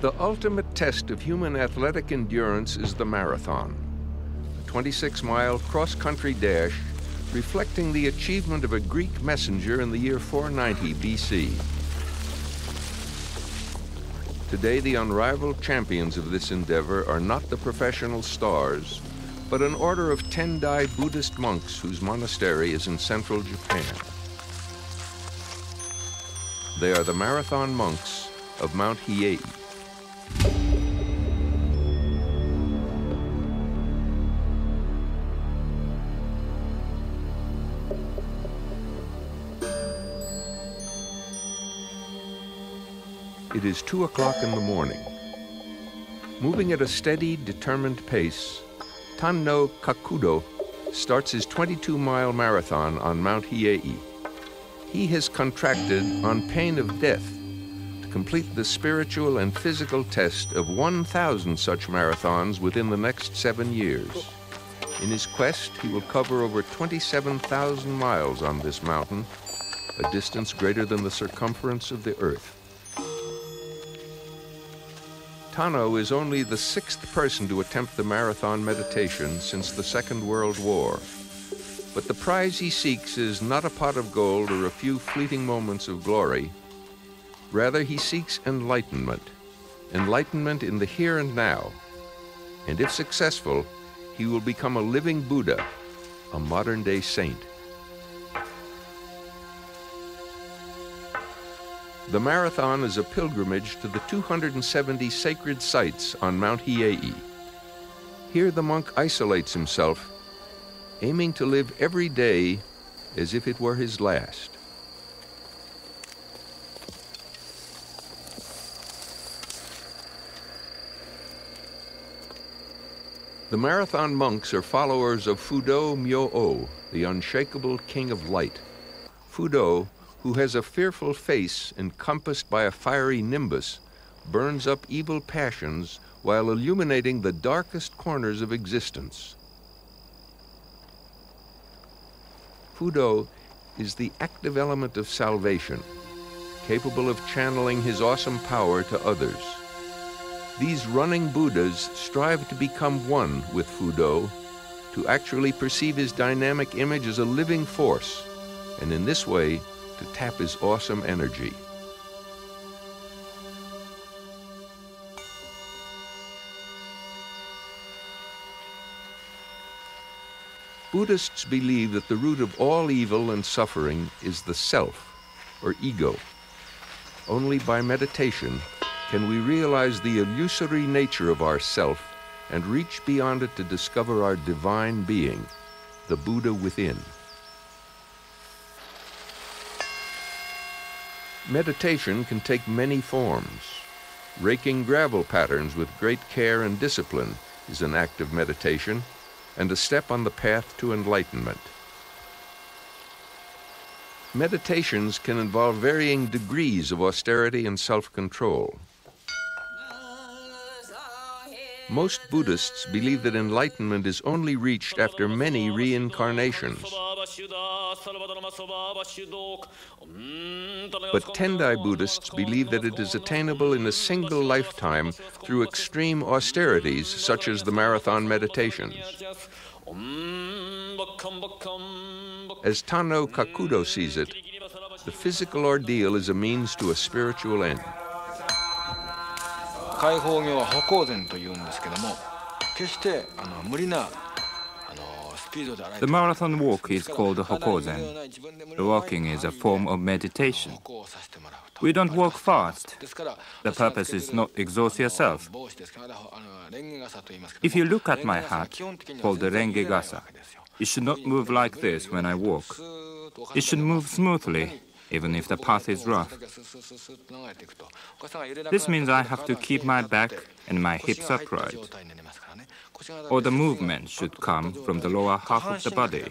The ultimate test of human athletic endurance is the marathon, a 26-mile cross-country dash reflecting the achievement of a Greek messenger in the year 490 BC. Today, the unrivaled champions of this endeavor are not the professional stars, but an order of Tendai Buddhist monks whose monastery is in central Japan. They are the marathon monks of Mount Hiei. It is two o'clock in the morning. Moving at a steady, determined pace, Tanno Kakudo starts his 22-mile marathon on Mount Hiei. He has contracted, on pain of death, to complete the spiritual and physical test of 1,000 such marathons within the next seven years. In his quest, he will cover over 27,000 miles on this mountain, a distance greater than the circumference of the Earth. Tanno is only the sixth person to attempt the marathon meditation since the Second World War. But the prize he seeks is not a pot of gold or a few fleeting moments of glory. Rather, he seeks enlightenment, enlightenment in the here and now. And if successful, he will become a living Buddha, a modern day saint. The marathon is a pilgrimage to the 270 sacred sites on Mount Hiei. Here the monk isolates himself, aiming to live every day as if it were his last. The marathon monks are followers of Fudo Myo-o, the unshakable king of light. Fudo who has a fearful face encompassed by a fiery nimbus, burns up evil passions while illuminating the darkest corners of existence. Fudo is the active element of salvation, capable of channeling his awesome power to others. These running Buddhas strive to become one with Fudo, to actually perceive his dynamic image as a living force, and in this way to tap his awesome energy. Buddhists believe that the root of all evil and suffering is the self, or ego. Only by meditation can we realize the illusory nature of our self and reach beyond it to discover our divine being, the Buddha within. Meditation can take many forms. Raking gravel patterns with great care and discipline is an act of meditation and a step on the path to enlightenment. Meditations can involve varying degrees of austerity and self-control. Most Buddhists believe that enlightenment is only reached after many reincarnations. But Tendai Buddhists believe that it is attainable in a single lifetime through extreme austerities such as the marathon meditations. As Tanno Kakudo sees it, the physical ordeal is a means to a spiritual end. 解放業は歩行前というんですけども決してあの無理な The marathon walk is called Hokozen. The walking is a form of meditation. We don't walk fast. The purpose is not exhaust yourself. If you look at my hat, called the Rengegasa, it should not move like this when I walk. It should move smoothly, even if the path is rough. This means I have to keep my back and my hips upright or the movement should come from the lower half of the body.